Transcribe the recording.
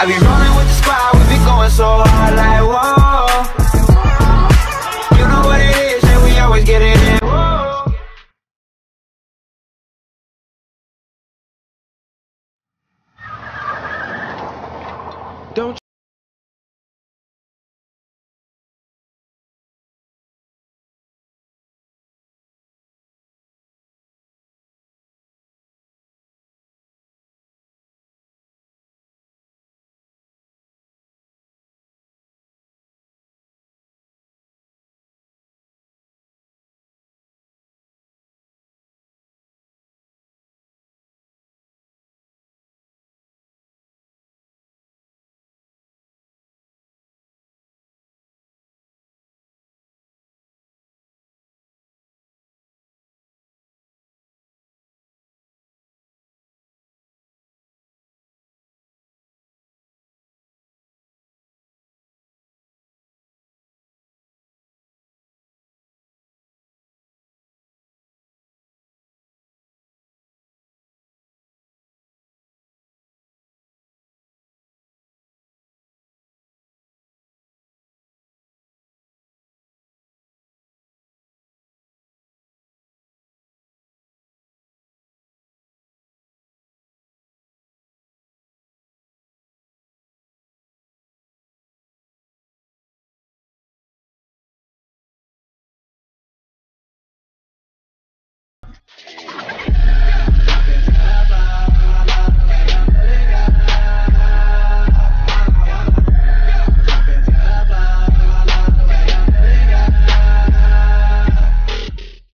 I be rolling with the squad, Okay.